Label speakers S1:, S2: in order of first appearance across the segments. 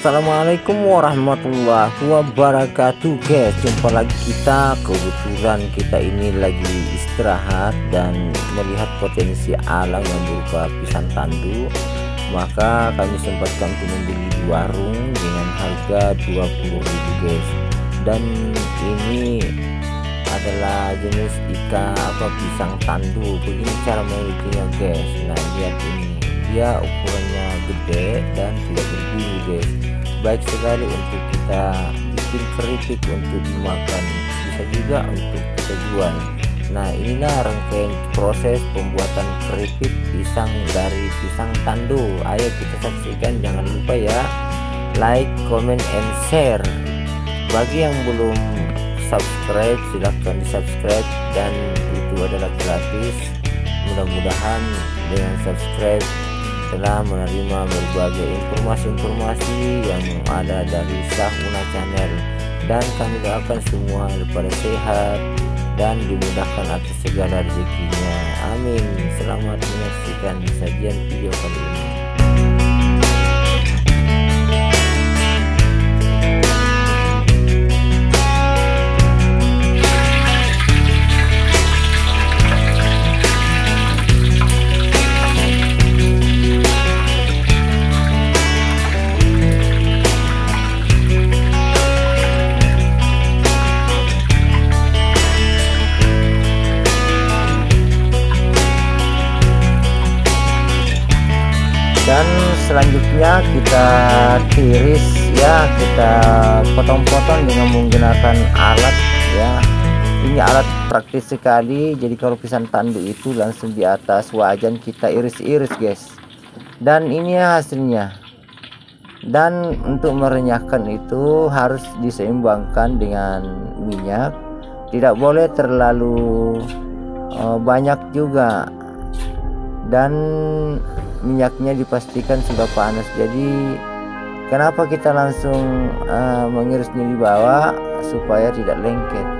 S1: Assalamualaikum warahmatullahi wabarakatuh guys. Jumpa lagi kita. Kebetulan kita ini lagi istirahat Dan melihat potensi alam yang berupa pisang tandu. Maka kami sempatkan untuk membeli di warung Dengan harga 20.000 guys. Dan ini adalah jenis ikan apa pisang tandu. Begini cara memilikinya guys. Nah lihat ini dia ukurannya gede dan tidak berbulu guys. Baik sekali untuk kita bikin keripik untuk dimakan bisa juga untuk kita nah inilah rangkaian proses pembuatan keripik pisang dari pisang tandu. Ayo kita saksikan jangan lupa ya. Like comment and share. Bagi yang belum subscribe silahkan di subscribe dan itu adalah gratis. Mudah-mudahan dengan subscribe telah menerima berbagai informasi-informasi yang ada dari Sahuna Channel. Dan kami doakan semua pada sehat dan dimudahkan atas segala rezekinya. Amin. Selamat menyaksikan sajian video kali ini dan selanjutnya kita tiris ya kita potong-potong dengan menggunakan alat ya. Ini alat praktis sekali jadi kalau pisang tanduk itu langsung di atas wajan kita iris-iris guys. Dan ini hasilnya. Dan untuk merenyahkan itu harus diseimbangkan dengan minyak. Tidak boleh terlalu uh, banyak juga. Dan minyaknya dipastikan sudah panas. Jadi kenapa kita langsung uh, mengirisnya di bawah supaya tidak lengket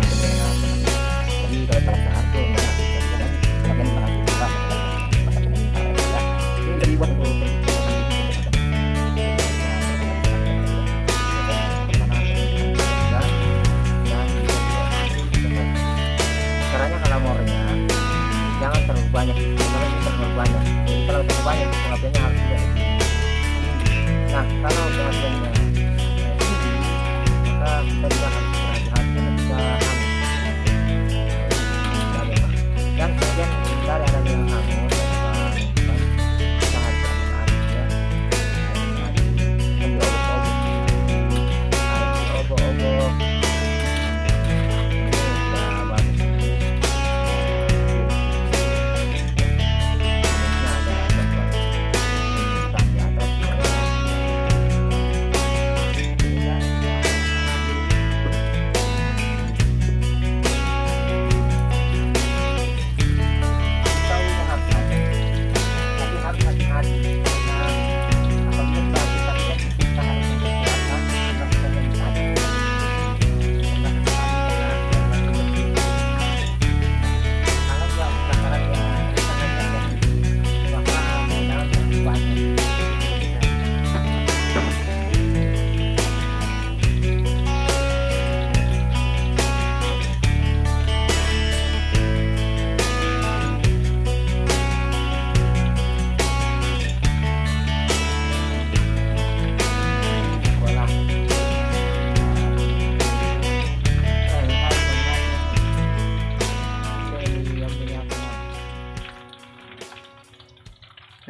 S1: banyak pengapiannya harus tidak nah kalau pengapiannya maka kita juga harus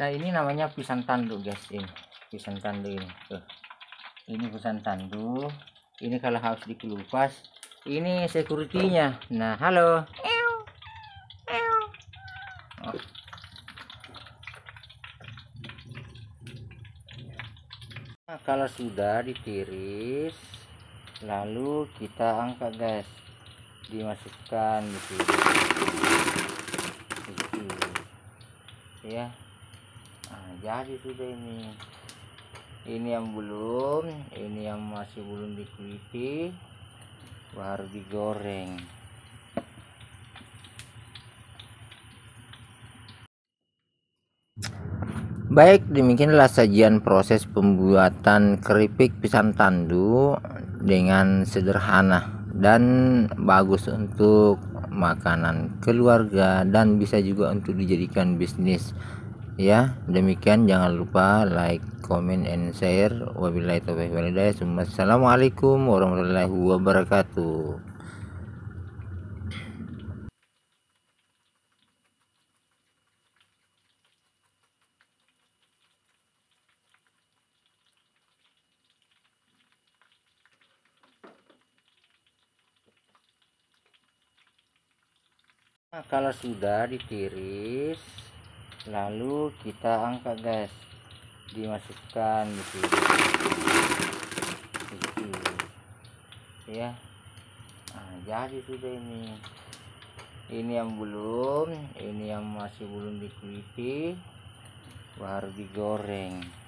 S1: nah ini namanya pisang tanduk guys ini. Pisang tanduk ini. Tuh. Ini pisang tanduk ini kalau harus dikelupas ini securitynya. Nah halo. Oh. nah, kalau sudah ditiris lalu kita angkat guys. Dimasukkan di sini. Ya jadi sudah ini ini yang belum ini yang masih belum dikuliti baru digoreng Baik, demikianlah sajian proses pembuatan keripik pisang tandu dengan sederhana dan bagus untuk makanan keluarga dan bisa juga untuk dijadikan bisnis. Ya, demikian jangan lupa like, comment, and share. Wabillahi taufiq walhidayah. Assalamualaikum warahmatullahi wabarakatuh. Nah, kalau sudah ditiris lalu kita angkat guys. Dimasukkan di sini. Ya. Nah, jadi sudah ini. Ini yang belum ini yang masih belum dikuliti baru digoreng